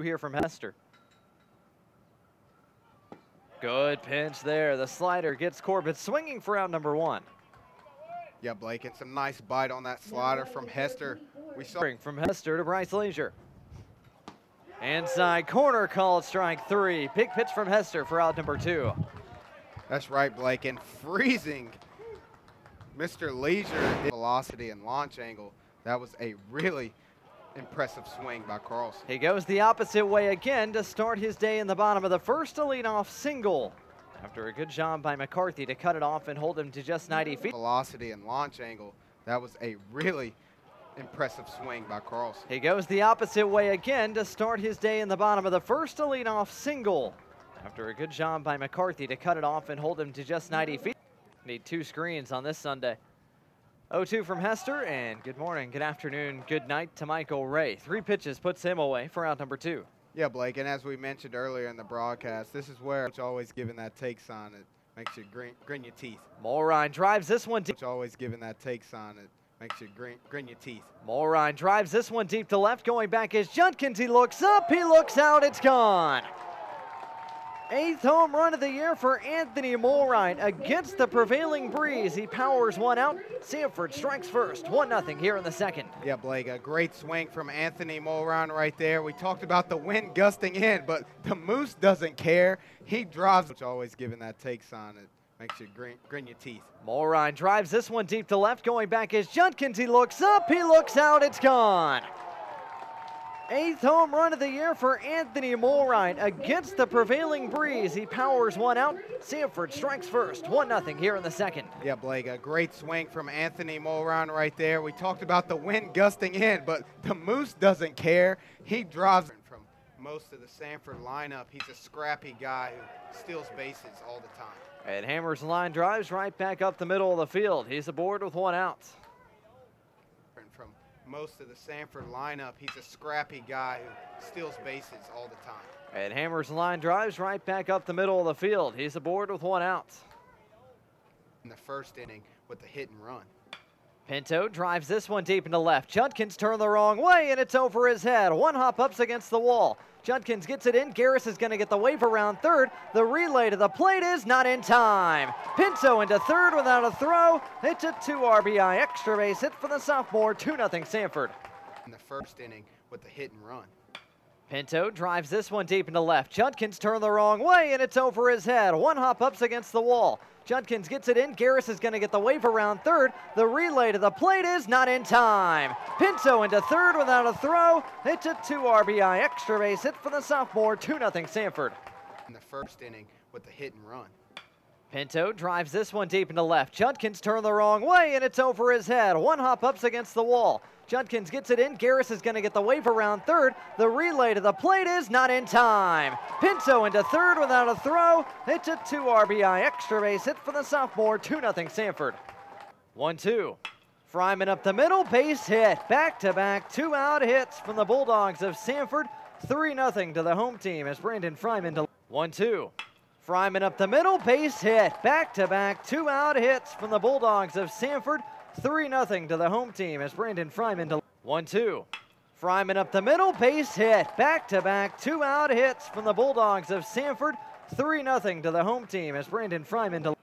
here from Hester. Good pinch there. The slider gets Corbett swinging for out number one. Yeah, Blake, and some nice bite on that slider from Hester. We saw from Hester to Bryce Leisure. Inside corner called strike three. Big pitch from Hester for out number two. That's right, Blake. And freezing Mr. Leisure velocity and launch angle. That was a really impressive swing by Carlson. He goes the opposite way again to start his day in the bottom of the first to lead off single. After a good job by McCarthy to cut it off and hold him to just 90 feet. Velocity and launch angle. That was a really impressive swing by Carlson. He goes the opposite way again to start his day in the bottom of the first to lead off single. After a good job by McCarthy to cut it off and hold him to just 90 feet. Need two screens on this Sunday. 0-2 from Hester, and good morning, good afternoon, good night to Michael Ray. Three pitches puts him away for out number two. Yeah, Blake, and as we mentioned earlier in the broadcast, this is where it's always giving that take sign. It makes you grin, grin your teeth. Mulrine drives this one deep. It's always giving that take sign. It makes you grin, grin your teeth. Mulrine drives this one deep to left. Going back is Judkins. He looks up. He looks out. It's gone. Eighth home run of the year for Anthony Mulrine against the prevailing breeze. He powers one out. Samford strikes first, 1-0 here in the second. Yeah, Blake, a great swing from Anthony Mulrine right there. We talked about the wind gusting in, but the Moose doesn't care. He drives, which always giving that take sign. It makes you grin, grin your teeth. Mulrine drives this one deep to left. Going back is Judkins. He looks up, he looks out, it's gone. Eighth home run of the year for Anthony Mulrine against the prevailing breeze. He powers one out. Samford strikes first, 1-0 here in the second. Yeah, Blake, a great swing from Anthony Mulrine right there. We talked about the wind gusting in, but the Moose doesn't care. He drives from most of the Samford lineup. He's a scrappy guy who steals bases all the time. And hammers line drives right back up the middle of the field. He's aboard with one out most of the Samford lineup. He's a scrappy guy who steals bases all the time. And hammers line drives right back up the middle of the field. He's aboard with one out. In the first inning with the hit and run. Pinto drives this one deep into left. Judkins turned the wrong way, and it's over his head. One hop ups against the wall. Judkins gets it in. Garris is going to get the wave around third. The relay to the plate is not in time. Pinto into third without a throw. It's a two RBI extra base hit for the sophomore. 2 0 Samford. In the first inning with the hit and run. Pinto drives this one deep into left. Judkins turned the wrong way, and it's over his head. One hop ups against the wall. Judkins gets it in. Garris is going to get the wave around third. The relay to the plate is not in time. Pinto into third without a throw. It's a two RBI extra base hit for the sophomore. 2 0 Samford. In the first inning with the hit and run. Pinto drives this one deep into left. Judkins turned the wrong way, and it's over his head. One hop ups against the wall. Judkins gets it in. Garris is going to get the wave around third. The relay to the plate is not in time. Pinto into third without a throw. It's a two RBI extra base hit for the sophomore. 2 0 Samford. 1 2. Fryman up the middle, base hit. Back to back, two out hits from the Bulldogs of Samford. 3 0 to the home team as Brandon Fryman to 1 2. Fryman up the middle, base hit. Back to back, two out hits from the Bulldogs of Samford. 3 0 to the home team as Brandon Fryman to 1 2. Fryman up the middle, base hit. Back to back, two out hits from the Bulldogs of Samford. 3 0 to the home team as Brandon Fryman to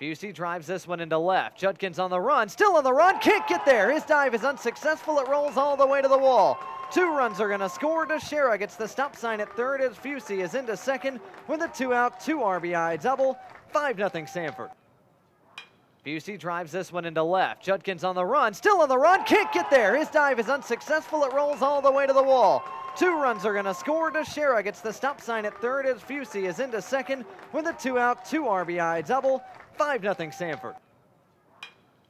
Busey drives this one into left. Judkins on the run, still on the run, can't get there. His dive is unsuccessful. It rolls all the way to the wall. Two runs are going to score. Teixeira gets the stop sign at third as Fusey is into second with a two out, two RBI double. 5 0 Samford. Busey drives this one into left. Judkins on the run, still on the run, can't get there. His dive is unsuccessful. It rolls all the way to the wall. Two runs are going to score. Teixeira gets the stop sign at third as Fusey is into second with a two out, two RBI double. 5 0 Samford.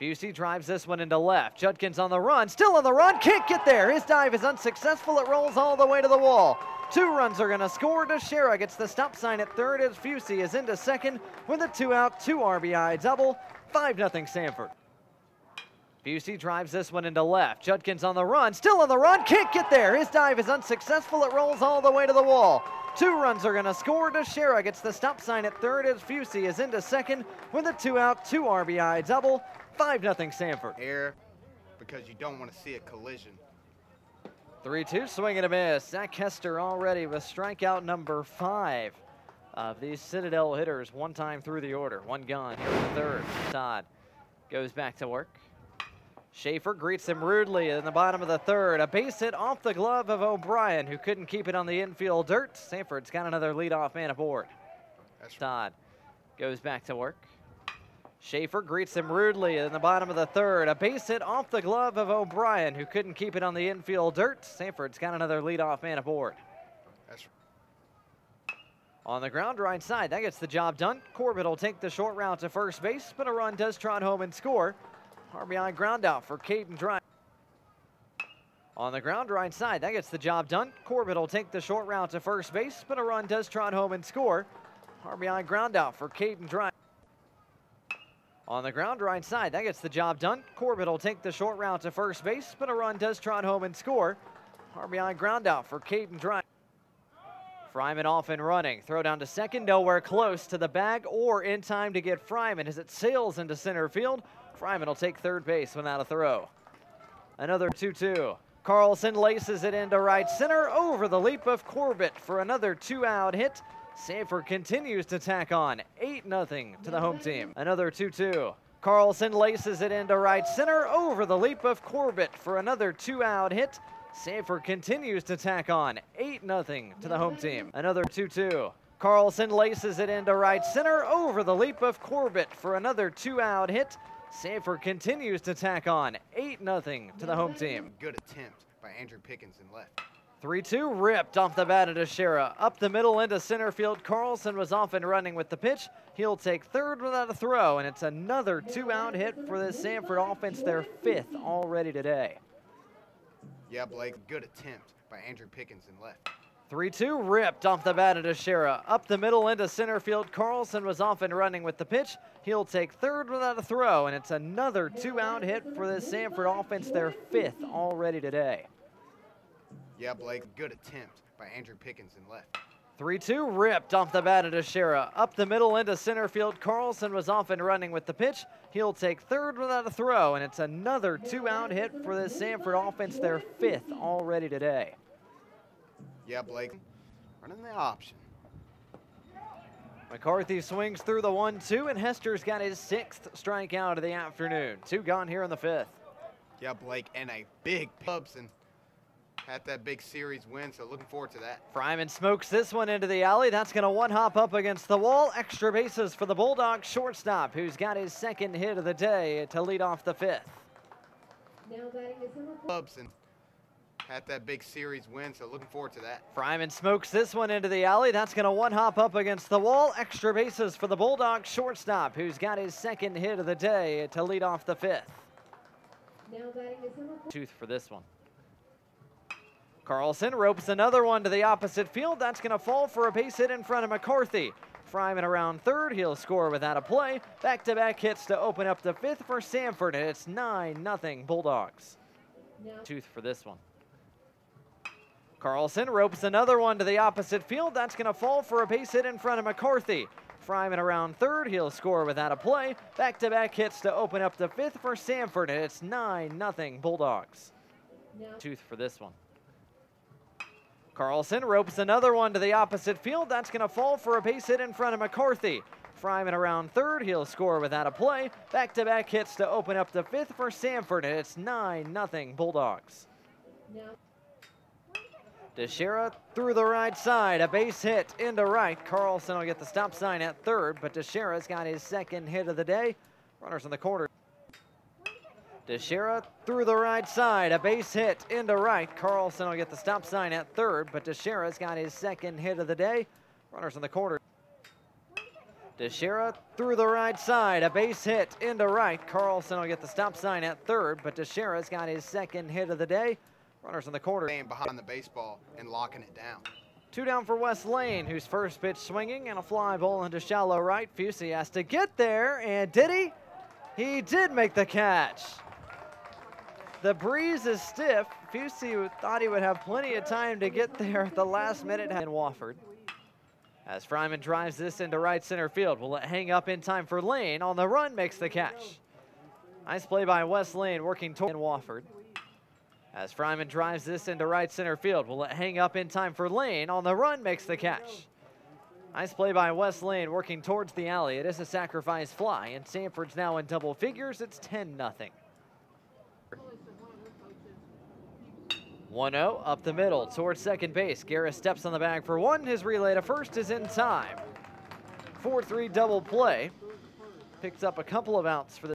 Busey drives this one into left. Judkins on the run, still on the run, can't get there. His dive is unsuccessful. It rolls all the way to the wall. Two runs are going to score. Teixeira gets the stop sign at third as Fusey is into second with a two out, two RBI double. 5 0 Samford. Busey drives this one into left. Judkins on the run, still on the run, can't get there. His dive is unsuccessful. It rolls all the way to the wall. Two runs are going to score. Teixeira gets the stop sign at third as Fusey is into second with a two out, two RBI double. 5 0 Samford. Air because you don't want to see a collision. 3-2 swing and a miss. Zach Hester already with strikeout number five of these Citadel hitters. One time through the order. One gone here in the third. Todd goes back to work. Schaefer greets him rudely in the bottom of the third. A base hit off the glove of O'Brien, who couldn't keep it on the infield dirt. Samford's got another leadoff man aboard. That's Todd goes back to work. Schaefer greets him rudely in the bottom of the third. A base hit off the glove of O'Brien, who couldn't keep it on the infield dirt. Samford's got another leadoff man aboard. That's On the ground right side, that gets the job done. Corbett will take the short route to first base, but a run does trot home and score. RBI ground out for Caden Drive. On the ground right side, that gets the job done. Corbett will take the short route to first base, but a run does trot home and score. RBI ground out for Caden Drive. On the ground right side, that gets the job done. Corbett will take the short route to first base, but a run does trot home and score. RBI ground out for Caden Drive. Fryman off and running. Throw down to second, nowhere close to the bag or in time to get Fryman as it sails into center field. Fryman will take third base without a throw. Another 2-2. Carlson laces it into right center over the leap of Corbett for another two-out hit. Samford continues to tack on 8-0 to the home team. Another 2-2. Carlson laces it into right center over the leap of Corbett for another two-out hit. Samford continues to tack on 8-0 to the home team. Another 2-2. Carlson laces it into right center over the leap of Corbett for another two-out hit. Samford continues to tack on 8-0 to the home team. good attempt by Andrew Pickens in left. 3-2 ripped off the bat of Teixeira. Up the middle into center field. Carlson was off and running with the pitch. He'll take third without a throw, and it's another two-out hit for the Samford offense, their fifth already today. Yeah, Blake, good attempt by Andrew Pickens in left. 3-2 ripped off the bat of Teixeira. Up the middle into center field. Carlson was off and running with the pitch. He'll take third without a throw, and it's another two-out hit for the Samford offense, their fifth already today. Yeah, Blake, good attempt by Andrew Pickens in left. 3-2 ripped off the bat of Teixeira. Up the middle into center field. Carlson was off and running with the pitch. He'll take third without a throw, and it's another two-out hit for the Samford offense, their fifth already today. Yeah, Blake, running the option. McCarthy swings through the 1-2, and Hester's got his sixth strikeout of the afternoon. Two gone here in the fifth. Yeah, Blake, and a big pubs and had that big series win, so looking forward to that. Fryman smokes this one into the alley. That's going to one hop up against the wall. Extra bases for the Bulldog shortstop, who's got his second hit of the day to lead off the fifth. Now batting is number four. Pubs and had that big series win, so looking forward to that. Fryman smokes this one into the alley. That's going to one hop up against the wall. Extra bases for the Bulldog shortstop, who's got his second hit of the day to lead off the fifth. Now batting is. Tooth for this one. Carlson ropes another one to the opposite field. That's going to fall for a base hit in front of McCarthy. Fryman around third. He'll score without a play. Back-to-back hits to open up the fifth for Samford, and it's 9-0 Bulldogs. Tooth for this one. Carlson ropes another one to the opposite field. That's going to fall for a base hit in front of McCarthy. Fryman around third. He'll score without a play. Back-to-back hits to open up the fifth for Samford, and it's 9-0 Bulldogs. Tooth for this one. Carlson ropes another one to the opposite field. That's going to fall for a base hit in front of McCarthy. Fryman around third. He'll score without a play. Back-to-back hits to open up the fifth for Samford, and it's 9-0 Bulldogs. now Teixeira through the right side, a base hit into right. Carlson will get the stop sign at third, but Teixeira's got his second hit of the day. Runners in the corner. Teixeira through the right side, a base hit into right. Carlson will get the stop sign at third, but Teixeira's got his second hit of the day. Runners in the corner. Teixeira through the right side, a base hit into right. Carlson will get the stop sign at third, but Teixeira's got his second hit of the day. Runners in the corner. Behind the baseball and locking it down. Two down for Wes Lane, whose first pitch swinging and a fly ball into shallow right. Fusey has to get there, and did he? He did make the catch. The breeze is stiff. Fusey thought he would have plenty of time to get there at the last minute in Wofford. As Fryman drives this into right center field, will it hang up in time for Lane? On the run, makes the catch. Nice play by Wes Lane, working toward Wofford. As Fryman drives this into right center field, will it hang up in time for Lane? On the run, makes the catch. Nice play by Wes Lane working towards the alley. It is a sacrifice fly, and Samford's now in double figures. It's 10 0. 1 0 up the middle towards second base. Garris steps on the bag for one. His relay to first is in time. 4 3 double play. Picks up a couple of outs for the